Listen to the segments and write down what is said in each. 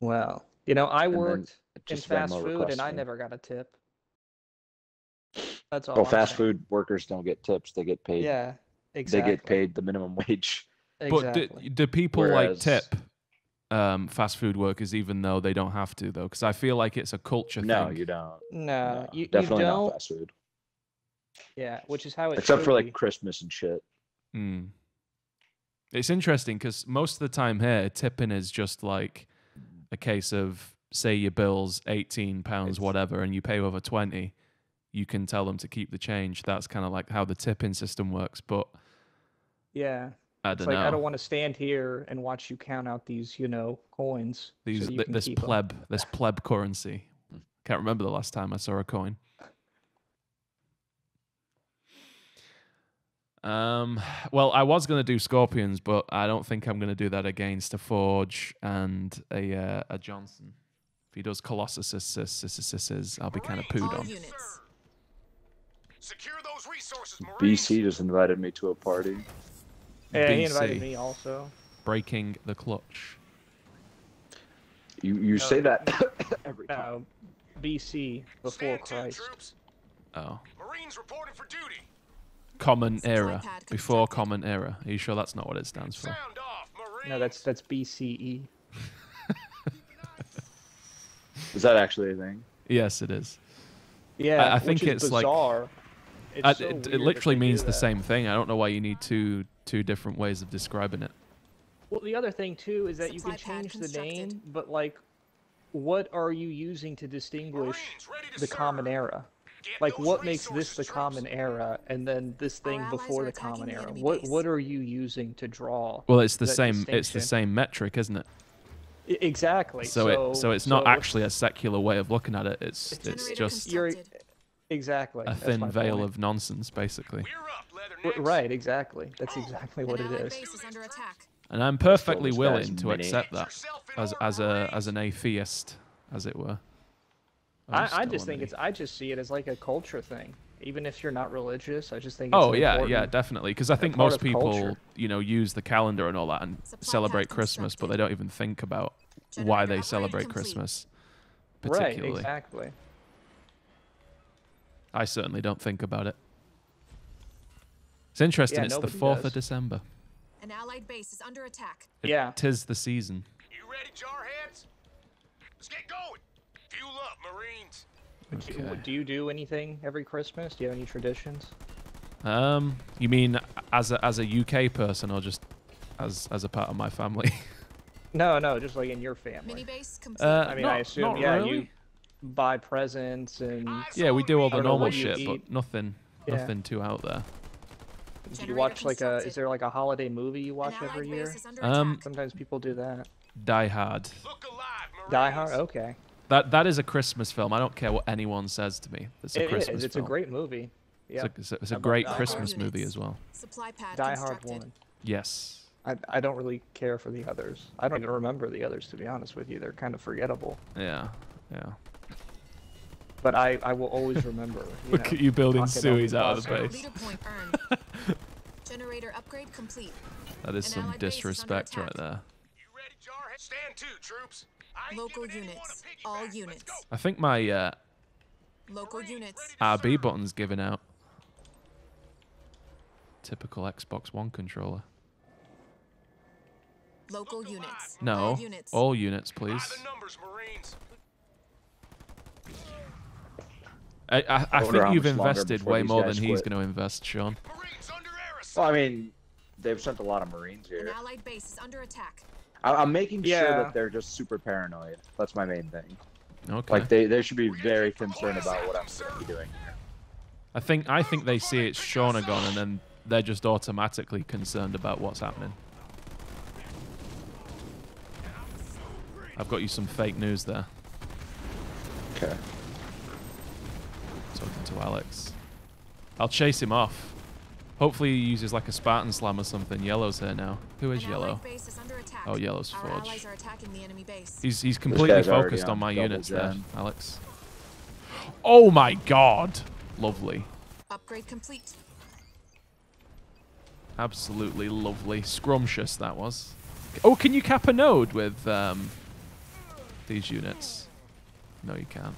Well, you know, I And then worked in fast food and I me. never got a tip. That's all. Well, I'm fast saying. food workers don't get tips. They get paid. Yeah, exactly. They get paid the minimum wage. But do, do people like tip um, fast food workers even though they don't have to though? Because I feel like it's a culture No, thing. No, you don't. no, No, you, you definitely don't. not fast food. Yeah, which is how it Except for like be. Christmas and shit. Mm. It's interesting because most of the time here, tipping is just like a case of say your bill's eighteen pounds, It's- whatever, and you pay over twenty. You can tell them to keep the change. That's kind of like how the tipping system works. But Yeah, I it's don't like know. I don't want to stand here and watch you count out these, you know, coins. These so th- this pleb this pleb currency. Can't remember the last time I saw a coin. Um, well, I was gonna do scorpions, but I don't think I'm gonna do that against a forge and a uh, a Johnson. If he does Colossus, I'll be kind of pooed on. Secure those resources, BC just invited me to a party. Yeah, he invited me also. breaking the clutch. You you say that every time. No, BC before Stand Christ. Oh, Marines reporting for duty. Common era before common era. Are you sure that's not what it stands for? Sound off, Marines. No, that's that's. BCE. Is that actually a thing? Yes, it is. Yeah, I think which is it's like- It's Uh, so it, it literally means the same thing. I don't know why you need two two different ways of describing it. Well, the other thing too is that you can change the name, but like, what are you using to distinguish Marines to the common era? Get Like, what makes this the common era, and then this thing before the common era? enemy What what are you using to draw? Well, it's the same. It's the same metric, isn't it? Exactly. So, So it so it's not so actually a secular way of looking at it. It's It's it's just You're- exactly a thin veil point. of nonsense, basically. Up, right. Exactly. That's exactly what it is, is. base is under attack. And I'm perfectly willing to mini. accept that as as a as an atheist, as it were. I, I just think mini. it's I just see it as like a culture thing. Even if you're not religious, I just think. It's Oh yeah, yeah, definitely. Because I think most people, culture. you know, use the calendar and all that and Supply celebrate Christmas, but they don't even think about why they celebrate complete. Christmas. Right. Particularly, Exactly. I certainly don't think about it. It's interesting. Yeah, it's the fourth of. December. An allied base is under attack. It, Yeah. tis the season. You ready, jarheads? Let's get going. Fuel up, Marines. Do- Okay. Do you do anything every Christmas? Do you have any traditions? Um, you mean as a as a UK person or just as as a part of my family? No, no, just like in your family. Mini base complete. Uh, I mean, not, I assume yeah, really. you buy presents and Yeah, we do all the normal shit, but nothing Yeah. nothing too out there. do you watch like a? Is there like a holiday movie you watch every year? Um. Sometimes people do that. Die Hard. Look alive, Die Hard. Okay. That that is a Christmas film. I don't care what anyone says to me. It's a It is. Christmas It's film. a great movie. Yeah. It's a, it's a, it's a great Die Hard? Christmas movie Units. as well. Supply pad Die Hard one. Yes. I, I don't really care for the others. I don't even remember the others to be honest with you. They're kind of forgettable. Yeah. Yeah. But I, I will always remember. You Look know, at you building Talking about Sueys out of the base. Leader point earned. Generator upgrade complete. That is An some allied base is disrespect right there. You ready, jarheads? Stand to, troops. I Local giving anyone a units. All units. I think my uh, Local units. RB button's given out. Typical Xbox One controller. Local units. No, All units. all units, please. numbers, Marines. I, I, I think you've invested way more than guys he's going to invest, Sean. Marines under arrest. Well, I mean, they've sent a lot of Marines here. An here. allied base is under attack. I, I'm making sure that they're just super paranoid. That's my main thing. Okay. Like they, they should be very concerned about what I'm going to be doing. here. I think I think they see it's Shaunagon and then they're just automatically concerned about what's happening. I've got you some fake news there. Okay. Talking to Alex. I'll chase him off. Hopefully he uses like a Spartan slam or something. Yellow's here now. Who is Yellow? allied base is under attack. Oh, Yellow's Our Forge. allies are attacking the enemy base. He's he's completely focused on on my double units there. Alex. Oh my god. Lovely. Upgrade complete. Absolutely lovely. Scrumptious that was. Oh, can you cap a node with um these units? No, you can't.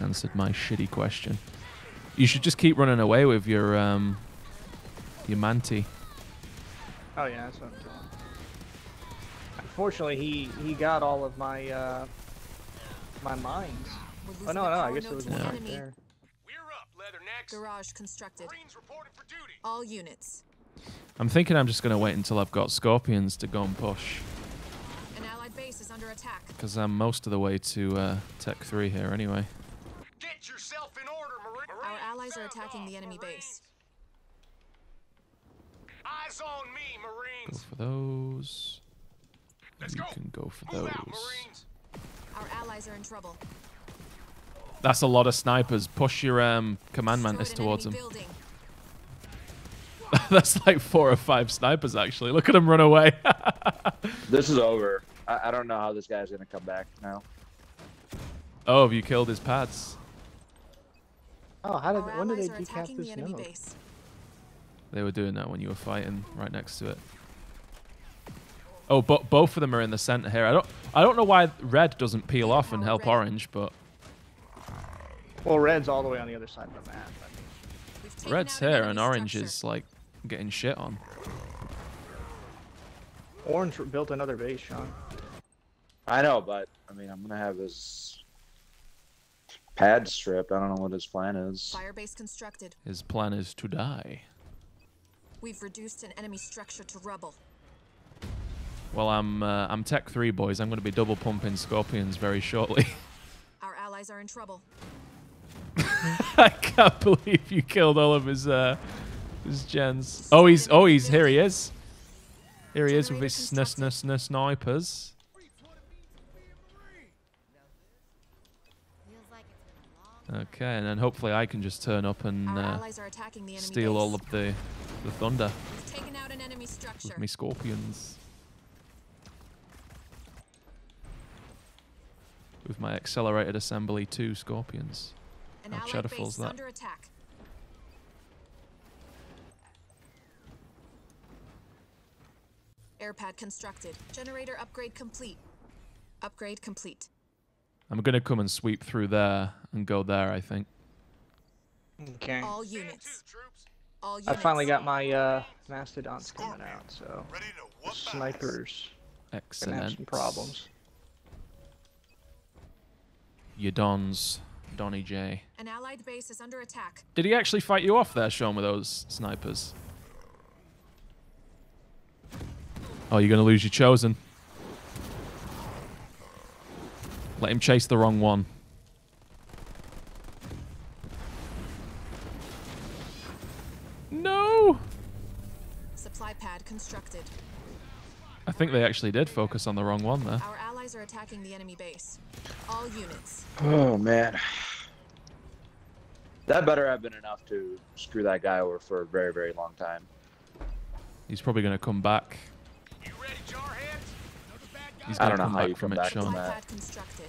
Answered my shitty question. You should just keep running away with your um your manti. Oh yeah, that's what I'm doing. Unfortunately, he he got all of my uh my mines. Oh no, no, I guess it was one the right enemy. there. We're up, Leathernecks. Garage constructed. Marines reporting for duty. All units. I'm thinking I'm just gonna wait until I've got scorpions to go and push, An allied base is under attack. because I'm most of the way to uh, Tech Three here anyway. Get yourself in order, Marine. Our allies are attacking the enemy Marines. base. Eyes on me, Go for those. Let's you go. can go for Move those. out, Marines. Our allies are in trouble. That's a lot of snipers. Push your um, command Destroyed mantis towards them. That's like four or five snipers actually. Look at them run away. This is over. I, I don't know how this guy's gonna come back now. oh, have you killed his pads? Oh, how did Our when did they decap this the enemy base. They were doing that when you were fighting right next to it. Oh, but both of them are in the center here. I don't, I don't know why red doesn't peel off and help orange, but Well, red's all the way on the other side of the map. I mean, red's out here and orange is like getting shit on. orange built another base, Sean. I know, but I mean, I'm gonna have his pad stripped. I don't know what his plan is. Fire base constructed. His plan is to die. We've reduced an enemy structure to rubble. Well, I'm uh, I'm Tech Three boys. I'm going to be double pumping scorpions very shortly. Our allies are in trouble. I can't believe you killed all of his uh, his gens. Oh, he's oh he's here. He is. Here he is with his sn sn sn snipers. Okay, and then hopefully I can just turn up and uh, allies are attacking the enemy steal all of the the thunder We've taken out an enemy structure. with me scorpions. With my accelerated assembly two scorpions. An How allied Shadowfall's base is that? under attack. Airpad constructed. Generator upgrade complete. Upgrade complete. I'm gonna come and sweep through there and go there. I think. Okay. All Stand to, units. Troops. All I finally got my uh, mastodons coming out, so Ready to whoop snipers gonna have Excellent. some problems. You dons, Donny J. An allied base is under attack. Did he actually fight you off there, Sean, with those snipers? Oh, you're gonna lose your chosen. Let him chase the wrong one. No! Supply pad constructed. I think they actually did focus on the wrong one there. Our allies are attacking the enemy base. All units. Oh man. That better have been enough to screw that guy over for a very, very long time. He's probably gonna come back. You ready, jarheads? He's I don't know how back you from come it, back from that. constructed.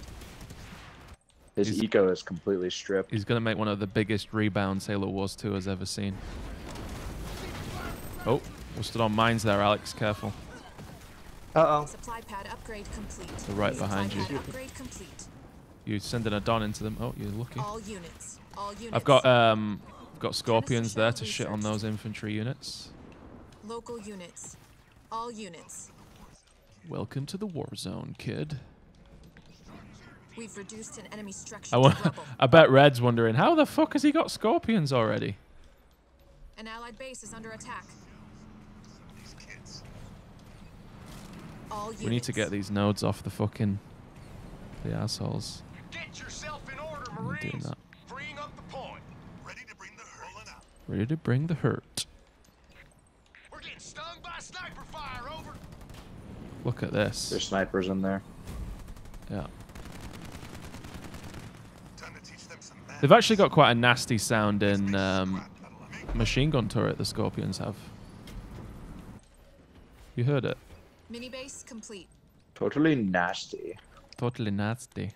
His He's- eco is completely stripped. He's gonna make one of the biggest rebounds Halo Wars 2 has ever seen. Oh, we stood on mines there, Alex. Careful. Uh oh. Supply pad upgrade complete. They're right Supply behind you. pad upgrade complete. You sending a Don into them. Oh, you're lucky. All units. All units. I've got um, got scorpions there to shit on those infantry units. Local units. All units. Welcome to the war zone, kid. We've reduced an enemy structure I, to wa- rubble. I bet Red's wondering how the fuck has he got scorpions already? An allied base is under attack. All units. We need to get these nodes off the fucking the assholes. Get yourself in order, I'm doing Marines. that. Freeing up the point. Ready to bring the hurling out. Ready to bring the hurt. We're getting stung by sniper fire. Over. Look at this. There's snipers in there. Yeah. Time to teach them some manners. They've actually got quite a nasty sounding um, machine gun turret, the Scorpions have. You heard it. Mini base complete. Totally nasty. Totally nasty.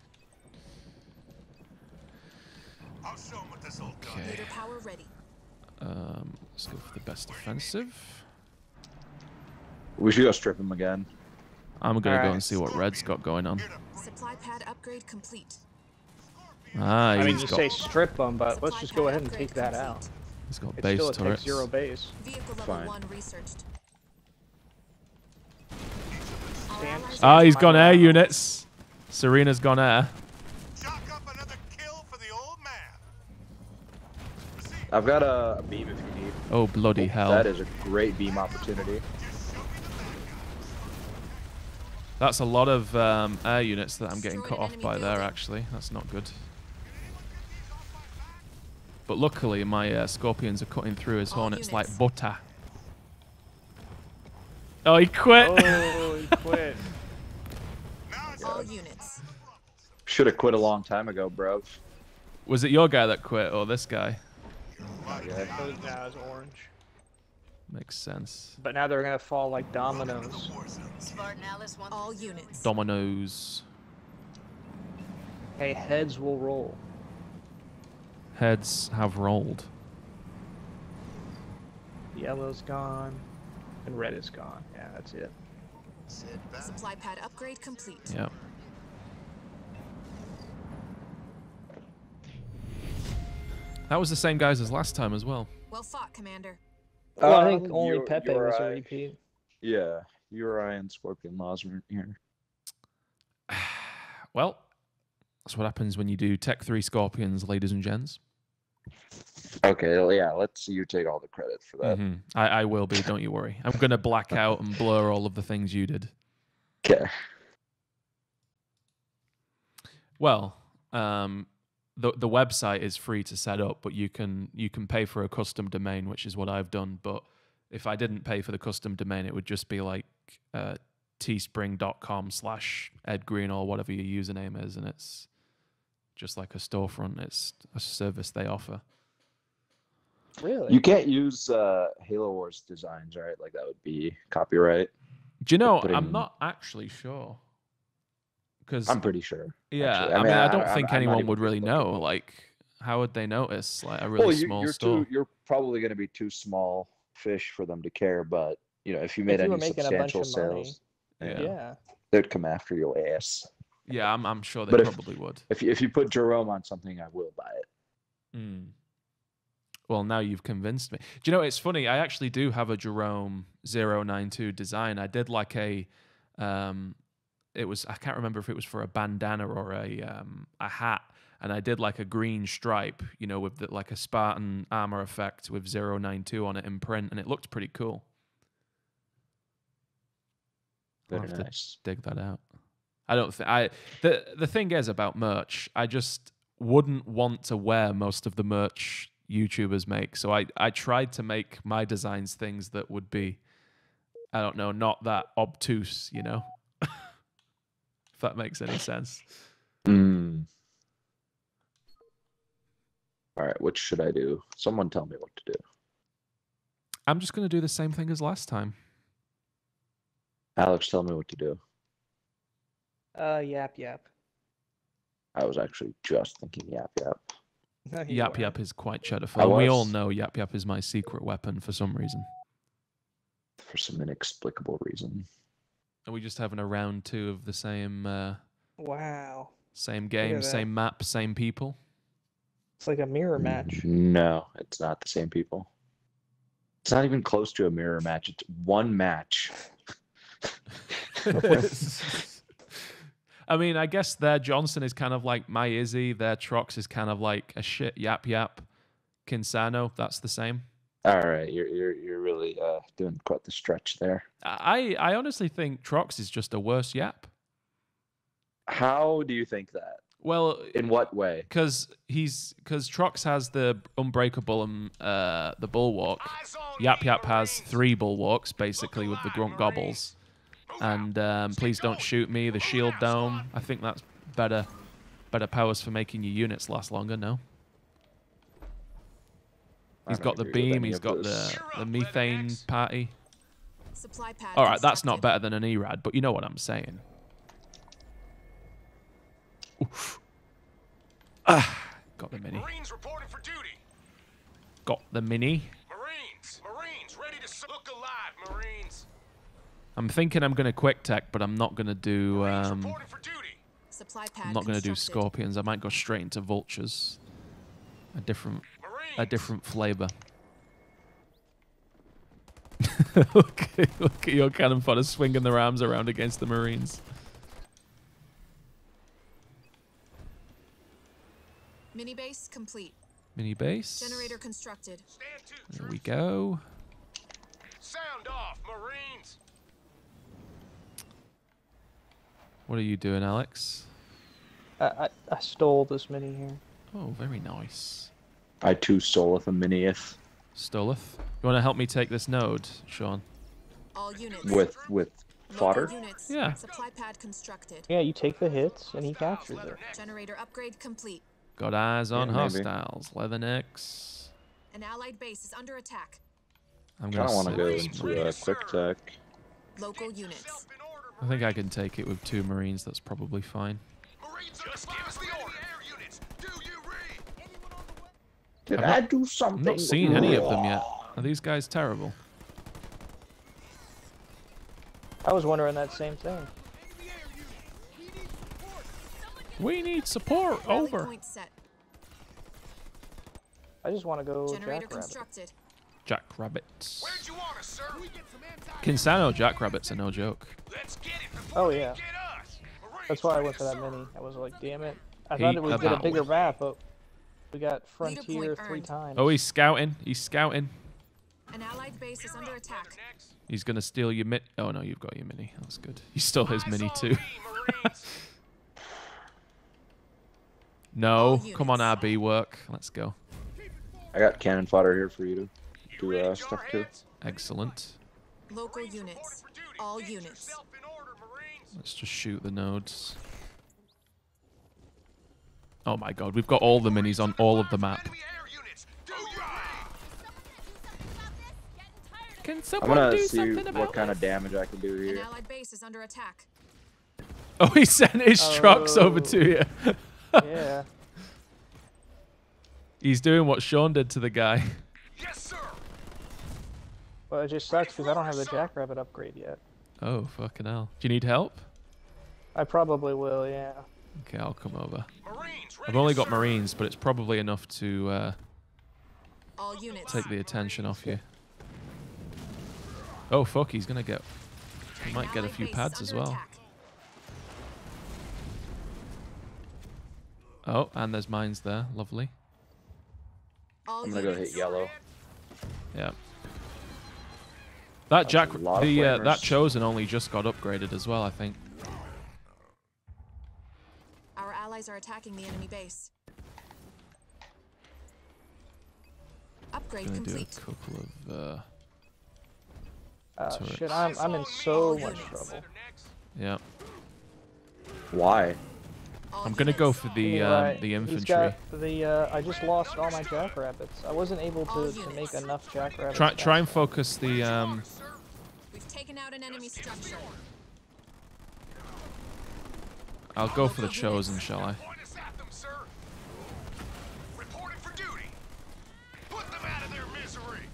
I'll show 'em what this old Okay. Power ready. Um, let's go for the best defensive. We should go strip him again. I'm gonna go Alright. and see what Red's got going on. Supply pad upgrade complete. Ah, I mean, he's you got say strip them, but let's just go ahead and upgrade take that complete. out. he's got It's base still a tech turrets. zero base. Vehicle level Fine. one researched. Our Stand- allies Ah, are he's my gone air units. Serina's gone air. Chalk up another kill for the old man. I've got a, a beam if you need. Oh bloody hell! That is a great beam opportunity. Just show me the bad guys. That's a lot of um, air units that I'm getting Destroyed cut off enemy by there. Actually, that's not good. But luckily, my uh, scorpions are cutting through his All hornets like butter. Oh, he quit. Oh, he quit. All units. Should have quit a long time ago, bro. Was it your guy that quit or this guy? Yeah. Those now is orange. Makes sense. But now they're gonna fall like dominoes. Spartan Alice wants All units. Dominoes. Hey, heads will roll. Heads have rolled. Yellow's gone, and red is gone. Yeah, that's it. Sit. Supply pad upgrade complete. Yeah. That was the same guys as last time as well. Well fought, Commander. Well, I think Um, only Ur- Pepe was a repeat. Yeah, Uri and Scorpion Laws were here. Well, that's what happens when you do Tech 3 Scorpions, ladies and gents. Okay, well, yeah, let's you take all the credit for that. Mhm. I, I will be, don't you worry. I'm going to black out and blur all of the things you did. Okay. Well, um, the the website is free to set up, but you can you can pay for a custom domain, which is what I've done. But if I didn't pay for the custom domain, it would just be like uh, teespring.com slash Ed Green or whatever your username is, and it's just like a storefront. It's a service they offer. Really? You can't use uh, Halo Wars designs, right? Like that would be copyright. Do you know? putting- I'm not actually sure. Because I'm pretty sure. yeah, actually. I, I mean, mean, I I- don't I'm- think I'm not anyone even would really know. into it. Like, how would they notice? Like a really well, you, small you're store. too. You're probably going to be too small fish for them to care. But you know, if you If made you any making a bunch substantial of money. sales, Yeah. yeah. they'd come after your ass. Yeah, I'm, I'm sure they But if- probably would. If you, if you put Jerome on something, I will buy it. Mm. Well, now you've convinced me. Do you know, it's funny. I actually do have a Jerome 092 design. I did like a, um, it was, I can't remember if it was for a bandana or a, um, a hat. And I did like a green stripe, you know, with the, like a Spartan armor effect with 092 on it in print. And it looked pretty cool. I'll Very have to dig that out. I don't think I the the thing is about merch, I just wouldn't want to wear most of the merch YouTubers make. So I I tried to make my designs things that would be I don't know, not that obtuse, you know. if that makes any sense. Mm. All right, what should I do? Someone tell me what to do. I'm just going to do the same thing as last time. Alex, tell me what to do. Uh, yap yap. I was actually just thinking yap yap. You Yap were. Yap is quite cheddar. We all know Yap Yap is my secret weapon for some reason. for some inexplicable reason. Are we just having a round two of the same uh, Wow. same game, same map, same people? It's like a mirror match. No, it's not the same people. It's not even close to a mirror match. It's one match. I mean, I guess their Johnson is kind of like my Izzy. Their Trox is kind of like a shit Yap Yap. Kinsano, that's the same. All right, you're you're you're really uh, doing quite the stretch there. I I honestly think Trox is just a worse Yap. How do you think that? Well, In what way? because he's because Trox has the unbreakable and uh, the bulwark. Yap Yap has three bulwarks, basically with the grunt gobbles. And um, please don't shoot me. The shield dome. I think that's better, better powers for making your units last longer. No. He's got the beam. He's got the, the methane party. All right, that's not better than an ERAD, but you know what I'm saying. Oof. Ah, got the mini. Marines reporting for duty. Got the mini. Marines, Marines, ready to look alive, Marines. I'm thinking I'm gonna quick tech, but I'm not gonna do. Um, reporting for duty. Supply pad I'm not gonna do scorpions. I might go straight into vultures. A different, a different flavor. look, at- look at your cannon fodder swinging their arms around against the marines. Mini base complete. Mini base. Generator constructed. Stand to, There we go. Sound off, Marines. What are you doing, Alex? I, I, I stole this mini here. Oh, very nice. I too stoleth a minieth Stoleth. You want to help me take this node, Sean? All units. with with Local fodder. Units. Yeah. Supply pad constructed. Yeah, you take the hits and he captures it. Generator upgrade complete. Got eyes on Yeah, maybe. hostiles. Leathernecks. An allied base is under attack. I'm gonna. don't want to go into one. uh, quick tech. Local units. Self in order, I think I can take it with two marines. That's probably fine. Marines Just give us the order. Air units. Do you read? Did I'm I not- do I'm something? not seeing any of them yet. Are these guys terrible? I was wondering that same thing. We need support. Over. I just want to go Generator jackrabbit. constructed. Jackrabbits. Where'd you want us, sir? Kinsano jackrabbits are no joke. Let's get it Oh yeah. get us. That's why I went for that serve. mini. I was like, damn it. I Heat thought it would get a bigger map, but we got Frontier three times. Oh, he's scouting. He's scouting. An allied base is under attack. He's gonna steal your min. Oh no, you've got your mini. That's good. He stole his mini too. No, come on, units. RB work. Let's go. I got cannon fodder here for you to You do ready, uh, stuff to. jarheads? Excellent. Local units. reporting for duty. All units. yourself in order, Marines. Let's just shoot the nodes. Oh my god, we've got all the minis on all of the map. Enemy air units. Do you read? Can I'm gonna do see something what about kind of damage I can do An here. allied base is under attack. Oh, he sent his trucks over Oh. to you. yeah. He's doing what Sean did to the guy. Yes, sir. But it just sucks because I don't have the jackrabbit upgrade yet. Oh, fucking hell. Do you need help? I probably will, yeah. Okay, I'll come over. Marines I've only got marines, but it's probably enough to uh, All units. take the attention off you. Oh, fuck, he's gonna get... He might get a few pads as well. Oh, and there's mines there. Lovely. I'm gonna go hit yellow. Yeah. That That's Jack, a the uh, that chosen only just got upgraded as well, I think. Our allies are attacking the enemy base. Upgrade Gonna do a complete. couple of. Uh, Uh, shit, I'm, I'm in so much trouble. yeah, Why? I'm gonna go for the You're um, right. the He's infantry. got the, uh, I just lost all my jackrabbits. I wasn't able to, to make enough jackrabbits. Try try and focus the um. We've taken out an enemy structure. I'll go for the chosen, shall I? Point us at them, sir. Reporting for duty. Put them out of their misery.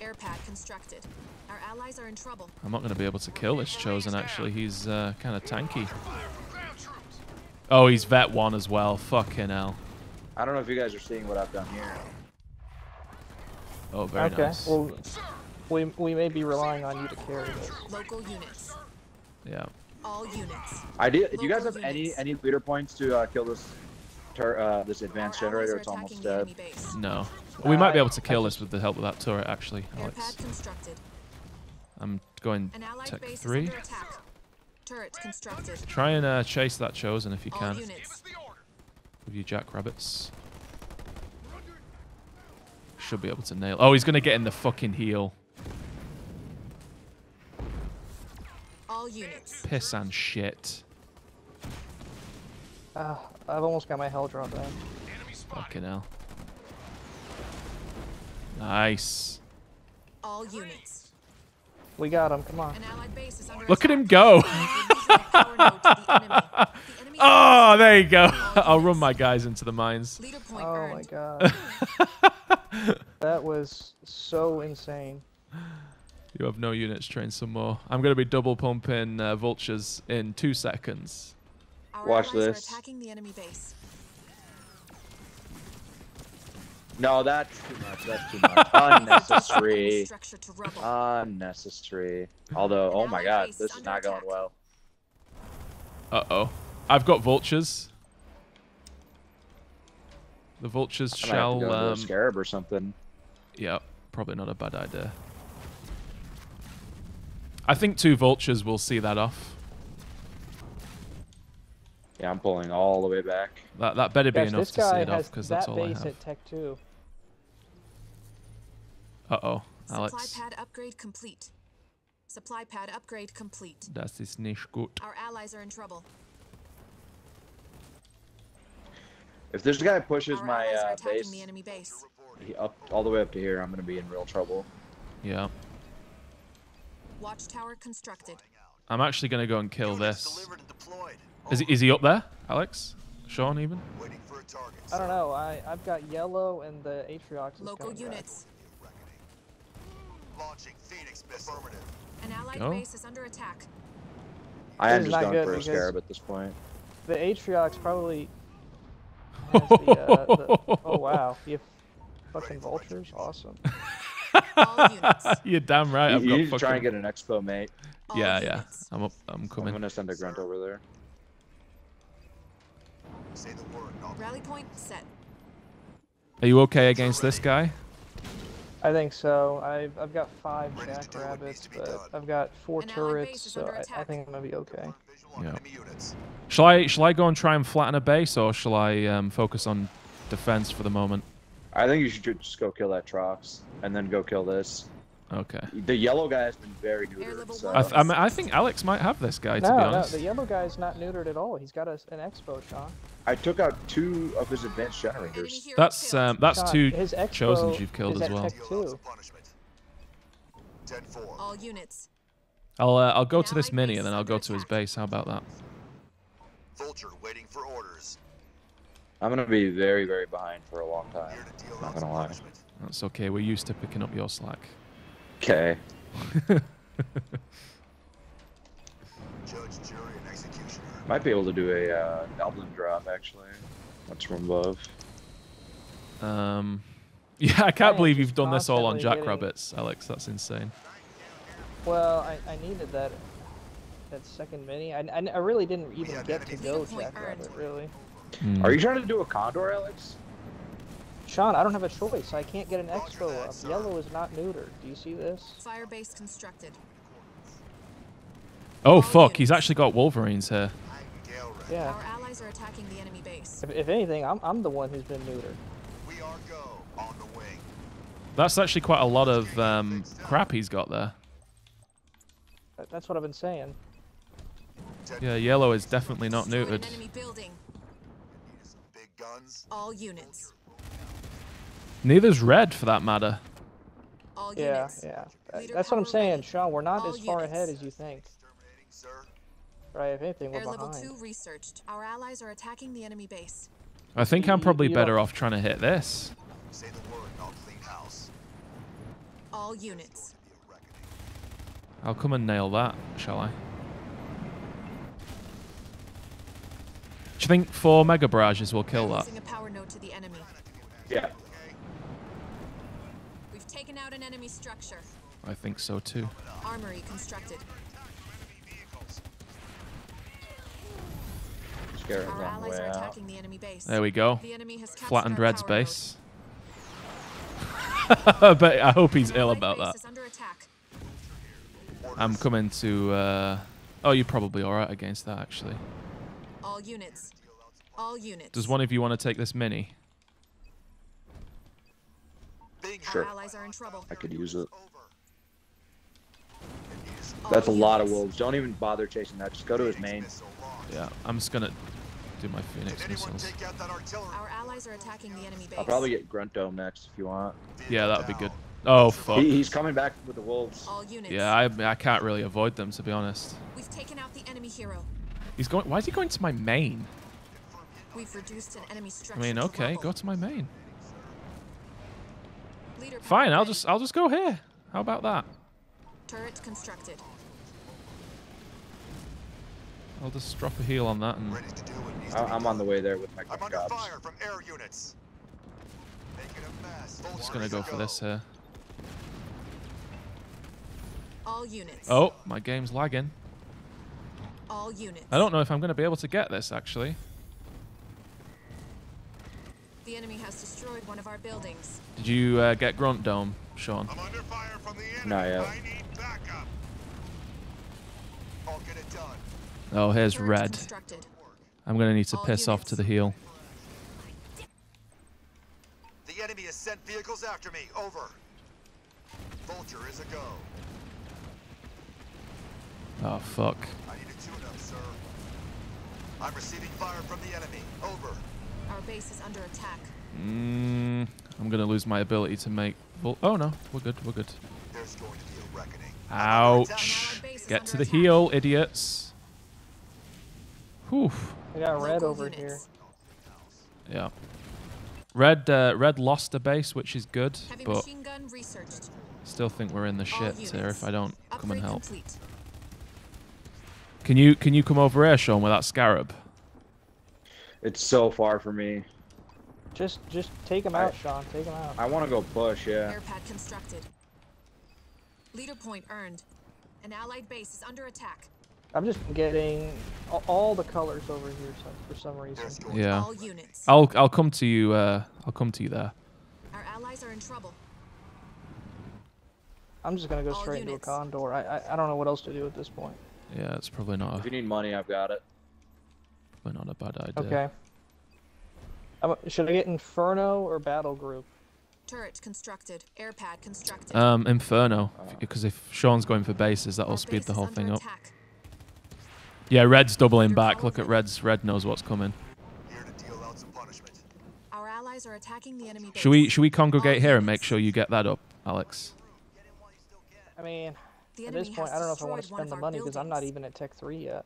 Air pad constructed. Our allies are in trouble. I'm not gonna be able to kill this chosen. Actually, he's uh, kind of tanky. Fire from ground troops. Oh, he's vet one as well. Fucking hell. I don't know if you guys are seeing what I've done here. Oh, very Okay, nice. well, we, we may be relying on you to carry this. Local units. yeah. All units. I do. Do you guys have any units. any leader points to uh, kill this tur- uh, this advanced Our generator? It's almost dead. enemy base. No. We might be able to kill this with the help of that turret. Actually, Alex. I'm going An allied tech three. is under attack. Turret constructed. Try and uh, chase that chosen if you can Give units. us the with your jackrabbits. Should be able to nail. Oh, he's gonna get in the fucking heel. All units. Piss and shit. Uh, I've almost got my hell drop back. Enemy spotted. Fucking hell. Nice. All units. We got him, come on. An allied base is under Look at him go. We're losing a power node to the enemy. The enemy Oh, there you go. I'll run my guys into the mines. Oh my god. that was so insane. You have no units. Train some more. I'm going to be double pumping uh, vultures in two seconds. Our Watch this. are attacking the enemy base. No, that's too much. That's too much. We've reduced the enemy Unnecessary. structure to rubble. Unnecessary. Although, oh my god, this is is not going well. Uh oh. I've got vultures. The vultures I might have to shall. go into a Um, scarab or something. yeah, probably not a bad idea. I think two vultures will see that off. Yeah, I'm pulling all the way back. That that better be Guys, enough to see it off because that that's all I base have. at Tech 2. Uh oh, Supply pad upgrade complete. Supply pad upgrade complete. Das ist nicht gut. Our allies are in trouble. If this guy pushes Our my uh, base the enemy base. he- up all the way up to here, I'm gonna be in real trouble. Yeah. Watchtower constructed. I'm actually going to go and kill this. Delivered and deployed. Is he, is he up there, Alex? Sean, even? Waiting for a target. I don't know. I, I've got yellow and the Atriox Local units. Launching Phoenix missile. An allied Go. base is under attack. I am just not going for a because- scarab at this point. The Atriox probably has the, uh, the... Oh, wow. You have fucking vultures? Awesome. All units. You're damn right. I've you got need to try and get an expo, mate. All Yeah, yeah. I'm up. I'm coming. I'm gonna send a grunt over there. Say the word. Rally point set. Are you okay against this guy? I think so. I've, I've got five Ready to do what needs jackrabbits, but done. I've got four An turrets, so I, I think I'm gonna be okay. Yeah. Shall I? Shall I go and try and flatten a base, or shall I um, focus on defense for the moment? I think you should just go kill that Trox and then go kill this. Okay. The yellow guy has been very neutered. level So. I, th- I, mean, I think Alex might have this guy. To no, be no, the yellow guy's not neutered at all. He's got a, an expo, Sean. I took out two of his advanced generators. That's um, that's Sean, two his expo chosens you've killed as well. Tech Deal lots 2. of punishment. 10-4. All units. I'll uh, I'll go to Allied this mini and then I'll under go to his base. How about that? Vulture waiting for orders. I'm gonna be very, very behind for a long time. Here to deal Not gonna lie. That's okay. We're used to picking up your slack. Okay. Judge, jury, and executioner. Might be able to do a uh, goblin drop actually. That's from above. Um, yeah, I can't am believe you've done this all on constantly getting- jackrabbits, Alex. That's insane. Well, I, I needed that that second mini. I, I, I really didn't even get to enemy go Leader jackrabbit, really. Hmm. Are you trying to do a condor, Alex? Sean, I don't have a choice. I can't get an expo up. Yellow is not neutered. Do you see this? Fire base constructed. Oh fuck! He's actually got Wolverines here. Yeah. Our allies are attacking the enemy base. If, if anything, I'm, I'm the one who's been neutered. We are go. On the wing. That's actually quite a lot of um, crap he's got there. That's what I've been saying. Yeah, yellow is definitely not Destroyed neutered. An enemy building. Need some big guns. All units. Neither's red, for that matter. All Yeah, units. yeah. That- Leader That's what I'm saying, ready. Sean. We're not All as far ahead as you think. Sir. Right? If anything, we're Air level behind. 2 researched. Our allies are attacking the enemy base. I think I'm probably you better off trying to hit this. Say the word I'll clean house. All units. Be a reckoning. I'll come and nail that, shall I? Do you think four mega barrages will kill that? A power node to the enemy. Yeah. We've taken out an enemy structure. I think so too. Armory constructed. Scarab's Our on the allies are attacking the enemy base. There we go. The enemy has captured Flattened our Red's power node. base. but I hope he's An ill allied about base that. is under attack. I'm coming to. Uh... Oh, you're probably alright against that, actually. All units. All units. Does one of you want to take this mini? Sure. allies are in trouble. I could use it. over. It needs All That's a lot of wolves. Don't even bother chasing that. Just go to his main. Yeah, I'm just gonna do my Phoenix missiles. take out that artillery? Our allies are attacking the enemy base. I'll probably get Grunt Dome next if you want. Yeah, that would be good. Oh fuck. He, he's coming back with the wolves. All units. Yeah, I I can't really avoid them to be honest. We've taken out the enemy hero. He's going. Why is he going to my main? We've reduced an enemy I mean, okay, rubble. go to my main. Leader Fine, I'll just I'll just go here. How about that? Turret constructed. I'll just drop a heal on that and Ready to do what needs I, to be I'm on the way there with my I'm under jobs. fire from air units. Making a mess. Full just gonna ready go for this here. All units. Oh, my game's lagging. All units. I don't know if I'm gonna be able to get this actually. The enemy has destroyed one of our buildings. Did you uh, get Grunt Dome, Sean? I'm under fire from the enemy. Not yet. I need backup. I'll get it done. Oh, here's red. I'm gonna need to All piss off to the heel. The enemy has sent vehicles after me. Over. Vulture is a go. Oh fuck. I need a tune-up, sir. I'm receiving fire from the enemy. Over. Our base is under attack. Mm, I'm gonna lose my ability to make. Vul- oh no, we're good. We're good. There's going to be a reckoning. Ouch! Get to the heel, idiots. Whew. I got red over units. here. Yeah. Red, uh, red lost a base, which is good, Heavy but machine gun researched. still think we're in the All shit here if I don't come and help. complete. Can you can you come over here, Sean, with that scarab? It's so far for me. Just just take him I- out, Sean. Take him out. I want to go push, yeah. Airpad constructed. Leader point earned. An allied base is under attack. I'm just getting all, all the colors over here some, for some reason. Yeah. All units. I'll I'll come to you. Uh, I'll come to you there. Our allies are in trouble. I'm just gonna go All straight into a condor. I, I I don't know what else to do at this point. Yeah, it's probably not If a, you need money, I've got it. probably not a bad idea. Okay. I'm, should I get Inferno or Battle Group? Turret constructed. Airpad constructed. Um, Inferno, because if Sean's going for bases, that'll Our speed base the whole under thing up. attack. Yeah, Red's doubling Under back. Look at Red's. Red knows what's coming. here to deal out some punishment. Our allies are attacking the enemy base. Should we should we congregate All here and make sure you get that up, Alex? I mean, The at this point, has I don't know if I want to spend the money because I'm not even at Tech 3 yet.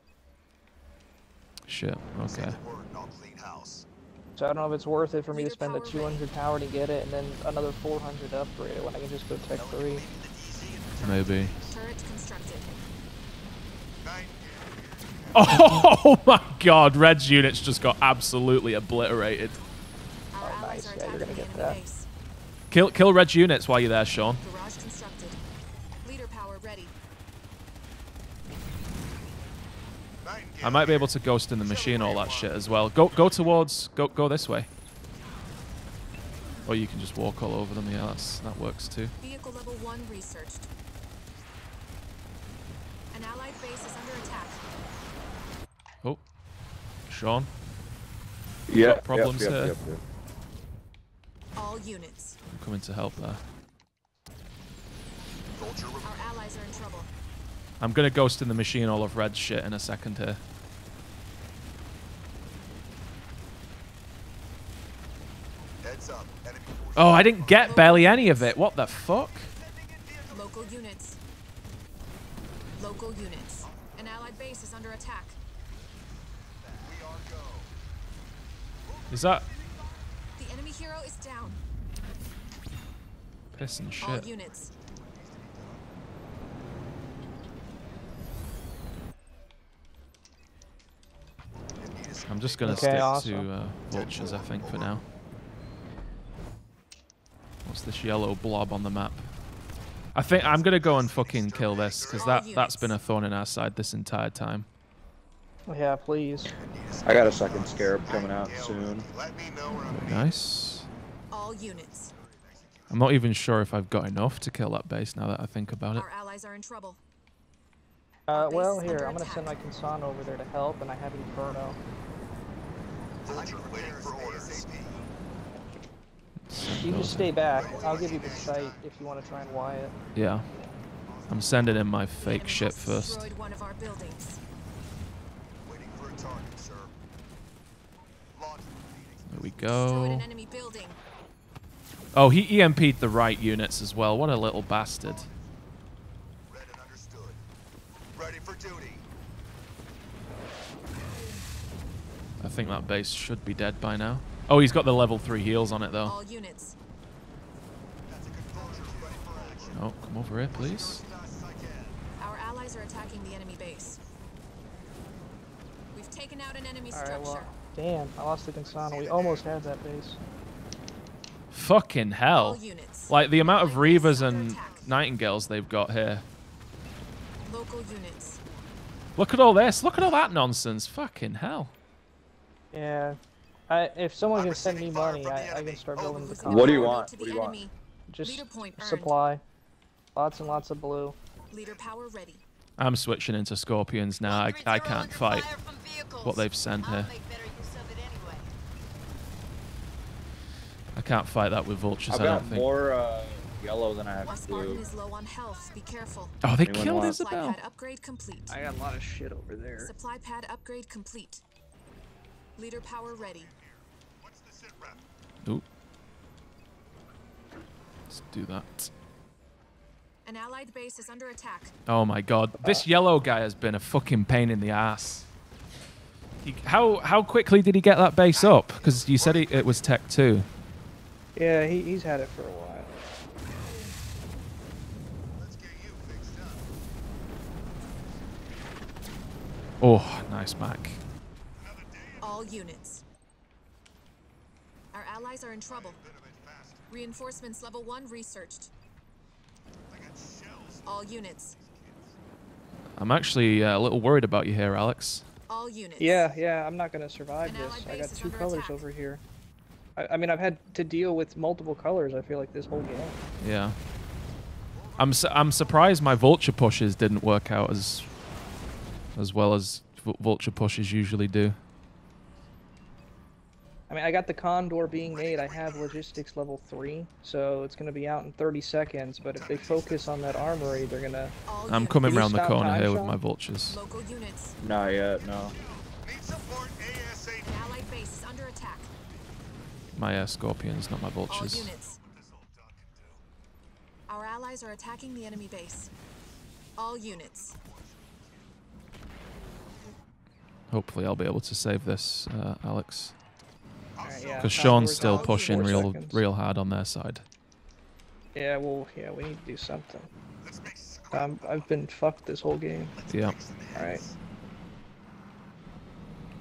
Shit. Okay. Send the word and I'll clean house. So I don't know if it's worth it for me to spend the power 200 power to get it and then another 400 to upgrade it when I can just go Tech 3. Maybe. Turret constructed. Nine. Oh my God! Red's units just got absolutely obliterated. Oh, nice. Yeah, you're gonna get that. Kill kill Red's units while you're there, Sean. Garage constructed. Leader power ready. Nine. I might be able to ghost in the machine all that shit as well. Go go towards go go this way. Or you can just walk all over them. Yeah, that's that works too. Vehicle level 1 researched. An allied base is under attack. Oh, Sean. Yeah. problems yep, here. Yep, yep, All units. I'm coming to help there. Our allies are in trouble. I'm gonna ghost in the machine all of red shit in a second here. Heads up. Enemy forces. Oh, I didn't get barely any of it. What the fuck? Local units. Local units. An allied base is under attack. We are go. Is that The enemy hero is down. piss and All shit? units. In need of I'm just gonna Okay, stick awesome. to uh, vultures, I think, for now. What's this yellow blob on the map? I think I'm gonna go and fucking kill this because that that's been a thorn in our side this entire time. Yeah, please. I got a second scarab coming out soon. Let me know where I'm Very nice. All units. I'm not even sure if I've got enough to kill that base now that I think about it. Our allies are in trouble. Uh, well, here, I'm gonna send my attack. Consan over there to help, and I have Inferno. Vulture waiting for orders. Send You those just stay back. I'll give you the site if you want to try and wire it. Yeah. I'm sending in my fake ship first. One of our buildings. Waiting for a target, sir. There we go. an enemy building. Oh, he EMP'd the right units as well. What a little bastard. Read and understood. Ready for duty. I think that base should be dead by now. Oh, he's got the level 3 heals on it though. All units. That's a good vulture ready for action. Oh, come over here, please. As fast as I can. allies are attacking the enemy base. We've taken out an enemy Alright, structure. well, damn, I lost the Consana. We almost had that base. Fucking hell. Like the amount of Reavers and. Nightingales they've got here. Local units. Look at all this. Look at all that nonsense. Fucking hell. Yeah. I, if someone I'm can send me money, I, I can start Over. building the Losing. What do you want? to What the do you want? enemy. Just point supply. Lots and lots of blue. Leader power ready. I'm switching into Scorpions now. I, I can't fight fire from vehicles. what they've sent here. make better use of it anyway. I can't fight that with vultures, I've I don't got think. more uh, yellow than I Our have Spartan blue. is low on health. Be careful. Oh, they Anyone killed want- Supply Isabel. pad upgrade complete. I got a lot of shit over there. Supply pad upgrade complete. Leader power ready. What's the sit rep? Ooh. Let's do that. An allied base is under attack. Oh my god. This yellow guy has been a fucking pain in the ass. He, how how quickly did he get that base up? Because you said it, it was Tech 2. Yeah, he, he's had it for a while. Let's get you fixed up. Oh, nice Mac. All units. Our allies are in trouble. bit of it fast. Reinforcements level 1 researched. All units. I'm actually uh, a little worried about you here, Alex. All units. Yeah, yeah, I'm not gonna survive An this. I got two under colors attack. over here. I, I mean, I've had to deal with multiple colors. I feel like this whole game. Yeah. I'm su- I'm surprised my vulture pushes didn't work out as as well as v- vulture pushes usually do. I mean, I got the Condor being made. I have logistics level three, so it's gonna be out in 30 seconds. But if they focus on that armory, they're gonna. I'm coming around the corner time, here with my vultures. Local units. Not yet, no. Need support ASAP. An base is under attack. My uh, scorpions, not my All vultures. units. This old duck can do. Our allies are attacking the enemy base. All units. Hopefully, I'll be able to save this, uh, Alex. Alright, yeah, Because Sean's still pushing real, seconds. real hard on their side. Yeah, well, yeah, we need to do something. Let's make squirt. Um, I've been fucked this whole game. Yeah. Alright.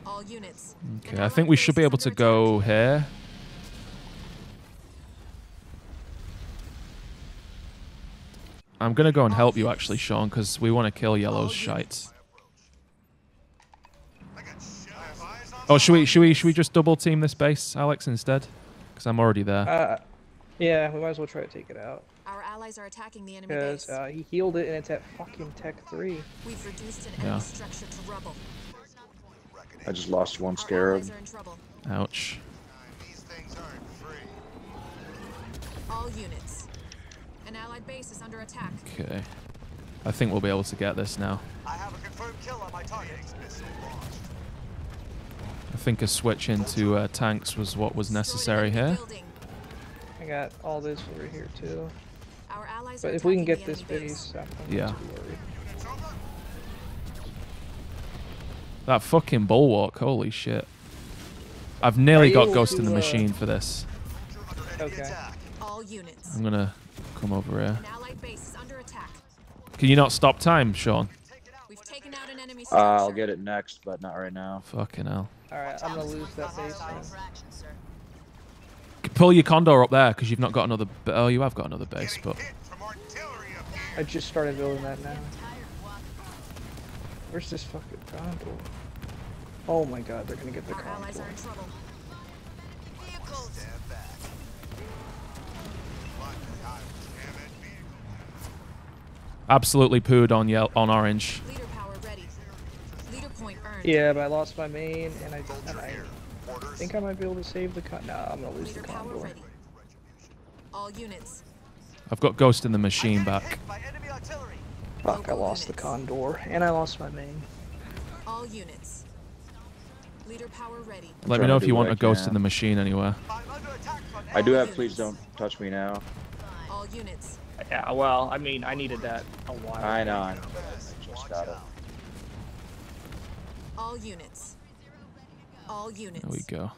All units. Okay, I think we should be able to go here. I'm gonna go and help you actually, Sean, because we want to kill Yellow's All shite. units. I got shells. I have eyes on Oh, should we should we should we just double team this base, Alex, instead? Because I'm already there. Uh, yeah, we might as well try to take it out. Our allies are attacking the enemy Because base. uh, he healed it and it's at fucking Tech 3. We've reduced an Yeah. structure to rubble. I just lost one Our scarab. allies are in trouble. Ouch. These things aren't free. All units. An allied base is under attack. Okay. I think we'll be able to get this now. I have a confirmed kill on my target. Missile launched. I think a switch into uh, tanks was what was necessary here. I got all this over here too. Our allies But if we can get this enemy base, I'm Yeah. too worried. Units over. That fucking bulwark, holy shit. I've nearly got Ghost in the Machine for this. Soldier under enemy Okay. attack. All units. I'm gonna come over here. An allied base is under attack. Can you not stop time, Sean? Uh. I'll get it next, but not right now. Fucking hell. Alright, I'm gonna lose that base Ready now. for action, sir. Pull your condor up there because you've not got another. b- Oh, you have got another base, but hit from artillery up there. I just started building that now. Tired of walking. Where's this fucking condor? Oh my god, they're gonna get the Our condor. are in trouble. Vehicles. Stand back. What the hell? Damn it, vehicle. absolutely pooed on yell on orange. Leader power ready. Leader point earned. Yeah, but I lost my main, and I, and Soldier I here. Orders. think I might be able to save the con. Nah, I'm gonna lose the power condor. All units. I've got Ghost in the Machine back. hit enemy artillery. Fuck, I Local lost the condor, and I lost my main. All units. Leader power ready. Let me know if you want a Ghost in the Machine anywhere. I'm under attack from I do enemy have please don't touch me now. All units. Yeah, well, I mean, I needed that a while. I know. I know. I just got it. All units. All units. There we go.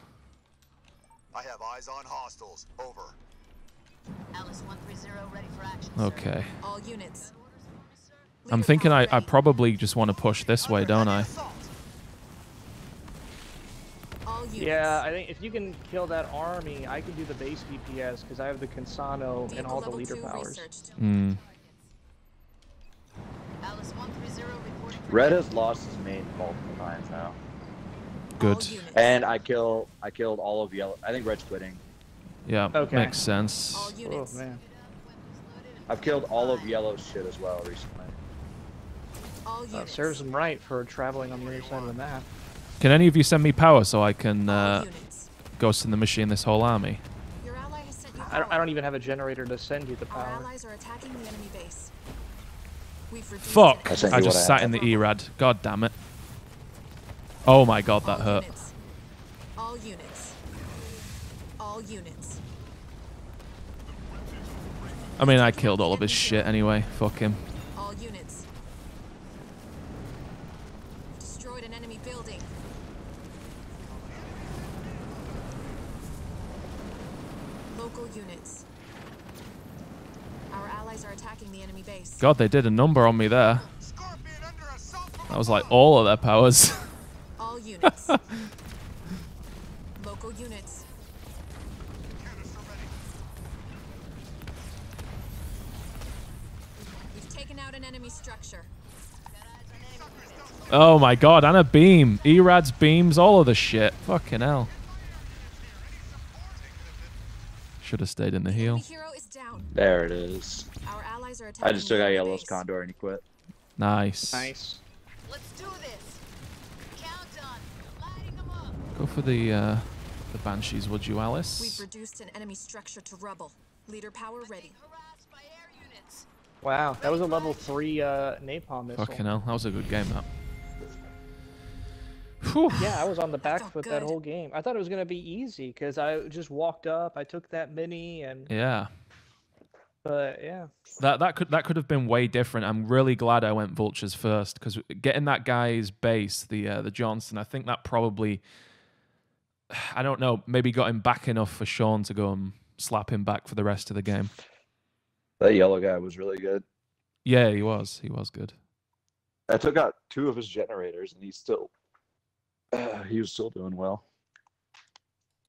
I have eyes on hostiles. Over. Alice 130 ready for action, sir. Okay. All units. I'm thinking I, I probably just want to push this way, don't I? Yeah, I think if you can kill that army, I can do the base DPS because I have the Consano and all the leader powers. researched. Mm. Alice 130 reporting for Red has lost his main multiple times now, Good. And I kill I killed all of yellow. I think Red's quitting. Yeah, Okay. makes sense. All Oh man. I've killed all of yellow's shit as well recently. All Uh, serves them right for traveling on the other side of the map. Can any of you send me power so I can uh, ghost in the machine this whole army? Your ally has sent you I don't, I don't even have a generator to send you the Our power. allies are attacking the enemy base. We've reduced Fuck! I I just what I sat in the ERAD. God damn it. Oh my god, that All hurt. Units. All units. All units. I mean, I killed all of his shit anyway. Fuck him. All units. Destroyed an enemy building. Local units. Our allies are attacking the enemy base. God, they did a number on me there. Scorpion under assault from That was like all of their powers. All units. Local units. We've taken out an enemy structure. oh my god, and a beam. ERAD's beams, all of the shit. Fucking hell. Should have stayed in the heel. Enemy hero is down. There it is. Our allies are attacking I just took out enemy yellow's base. condor and he quit. Nice. Nice. Let's do this. Count on. Lighting them up. Go for the uh, the banshees, would you, Alice? We've reduced an enemy structure to rubble. Leader power ready. Harassed by air units. Wow, that was a level three uh, napalm missile. Fucking hell, that was a good game. That. Whew. Yeah, I was on the back felt foot that whole game. I thought it was gonna be easy because I just walked up, I took that mini, and Yeah. But yeah, That that could that could have been way different. I'm really glad I went vultures first because getting that guy's base, the uh, the Johnson, I think that probably, I don't know, maybe got him back enough for Sean to go and slap him back for the rest of the game. That yellow guy was really good. Yeah, he was. He was good. I took out two of his generators and he's still he was still doing well.